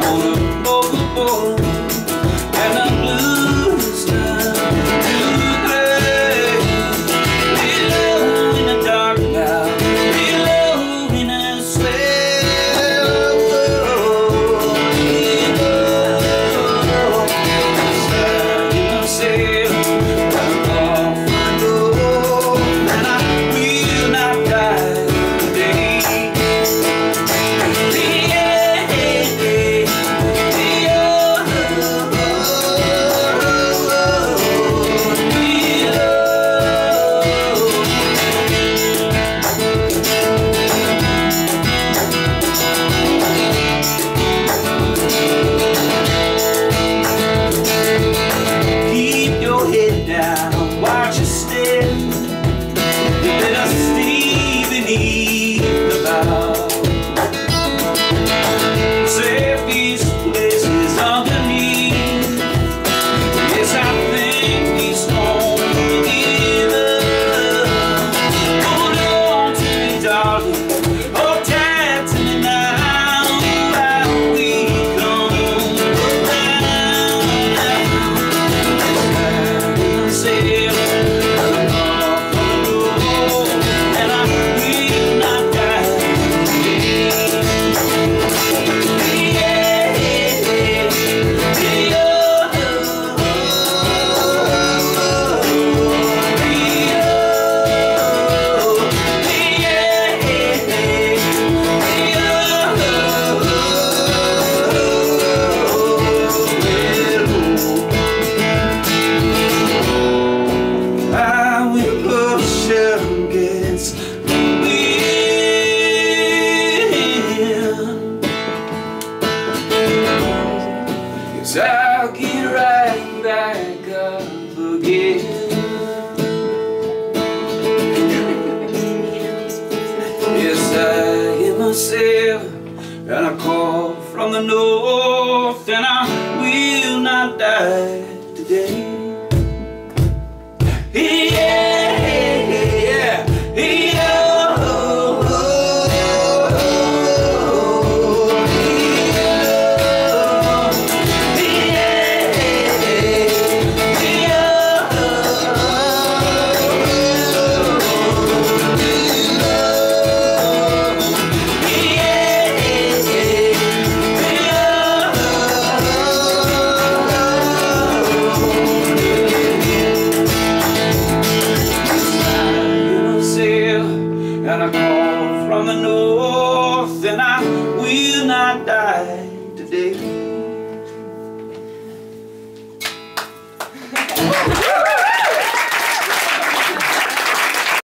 wanna know the more. seu Myself And I call from the north And I will not die today And I call from the north And I will not die